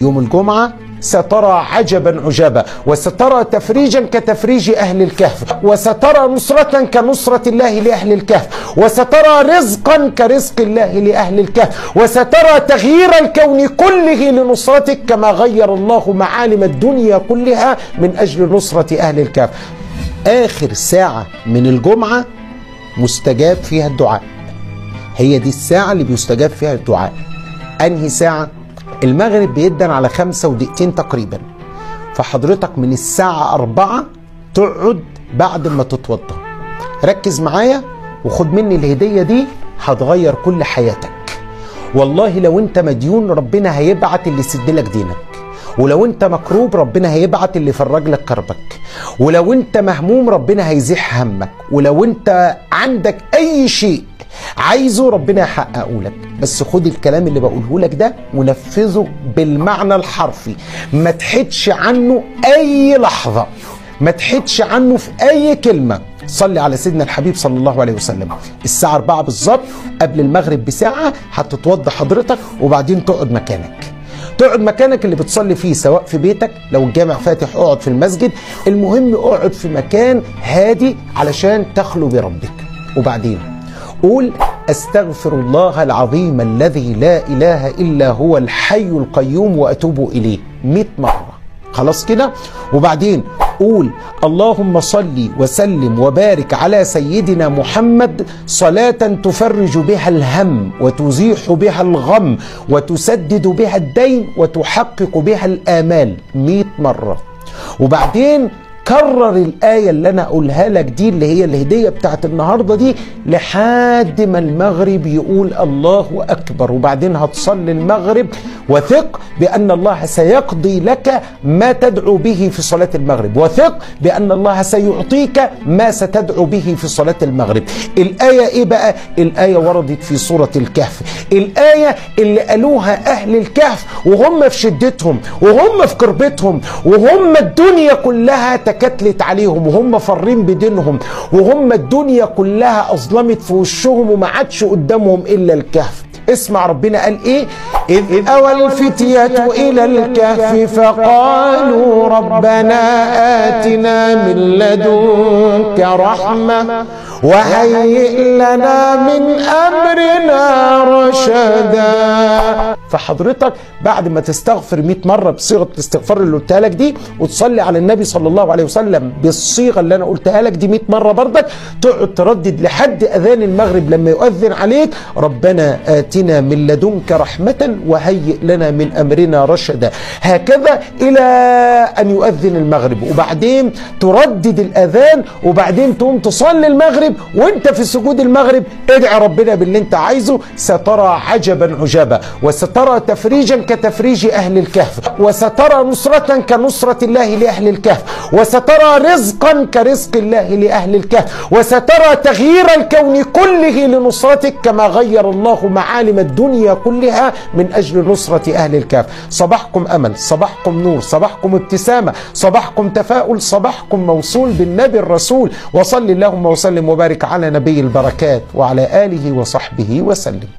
يوم الجمعة سترى عجبا عجابا وسترى تفريجا كتفريج أهل الكهف وسترى نصرة كنصرة الله لأهل الكهف وسترى رزقا كرزق الله لأهل الكهف وسترى تغيير الكون كله لنصرتك كما غير الله معالم الدنيا كلها من أجل نصرة أهل الكهف. آخر ساعة من الجمعة مستجاب فيها الدعاء. هي دي الساعة اللي بيستجاب فيها الدعاء. أنهي ساعة؟ المغرب بيدن على خمسة ودقيقتين تقريبا. فحضرتك من الساعة أربعة تقعد بعد ما تتوضى. ركز معايا وخد مني الهدية دي هتغير كل حياتك. والله لو انت مديون ربنا هيبعت اللي يسد لك دينك. ولو انت مكروب ربنا هيبعت اللي يفرج لك كربك. ولو انت مهموم ربنا هيزيح همك. ولو انت عندك أي شيء عايزه ربنا يحققه لك. بس خد الكلام اللي بقوله لك ده ونفذه بالمعنى الحرفي. ما تحدش عنه أي لحظة. ما تحدش عنه في أي كلمة. صلي على سيدنا الحبيب صلى الله عليه وسلم. الساعة 4 بالظبط قبل المغرب بساعة هتتوضى حضرتك وبعدين تقعد مكانك. تقعد مكانك اللي بتصلي فيه سواء في بيتك لو الجامع فاتح اقعد في المسجد. المهم اقعد في مكان هادي علشان تخلو بربك. وبعدين؟ قول أستغفر الله العظيم الذي لا إله إلا هو الحي القيوم وأتوب إليه. 100 مرة. خلاص كده؟ وبعدين قول اللهم صل وسلم وبارك على سيدنا محمد صلاة تفرج بها الهم وتزيح بها الغم وتسدد بها الدين وتحقق بها الآمال. مئة مرة. وبعدين كرر الآية اللي أنا أقولها لك دي اللي هي الهدية بتاعت النهاردة دي لحد ما المغرب يقول الله أكبر. وبعدين هتصلي المغرب وثق بأن الله سيقضي لك ما تدعو به في صلاة المغرب. وثق بأن الله سيعطيك ما ستدعو به في صلاة المغرب. الآية إيه بقى؟ الآية وردت في سورة الكهف. الآية اللي قالوها أهل الكهف وهم في شدتهم وهم في كربتهم وهم الدنيا كلها تكتلت عليهم وهم فارين بدينهم وهم الدنيا كلها أظلمت في وشهم وما عادش قدامهم إلا الكهف. اسمع ربنا قال إيه؟ إذ أوى الفتية إلى الكهف فقالوا ربنا آتنا من لدنك رحمة. وهيئ لنا من أمرنا رشدا. فحضرتك بعد ما تستغفر 100 مرة بصيغة الاستغفار اللي قلتها لك دي وتصلي على النبي صلى الله عليه وسلم بالصيغة اللي أنا قلتها لك دي 100 مرة برضك تقعد تردد لحد أذان المغرب لما يؤذن عليك ربنا آتنا من لدنك رحمة وهيئ لنا من أمرنا رشدا. هكذا إلى أن يؤذن المغرب. وبعدين تردد الأذان وبعدين تقوم تصلي المغرب وانت في سجود المغرب ادعي ربنا باللي انت عايزه سترى عجبا عجابا وسترى تفريجا كتفريج أهل الكهف وسترى نصرة كنصرة الله لأهل الكهف وسترى رزقا كرزق الله لأهل الكهف وسترى تغيير الكون كله لنصرتك كما غير الله معالم الدنيا كلها من أجل نصرة أهل الكهف. صباحكم أمل صباحكم نور صباحكم ابتسامة صباحكم تفاؤل صباحكم موصول بالنبي الرسول وصل اللهم وسلم وبارك على نبي البركات وعلى آله وصحبه وسلم.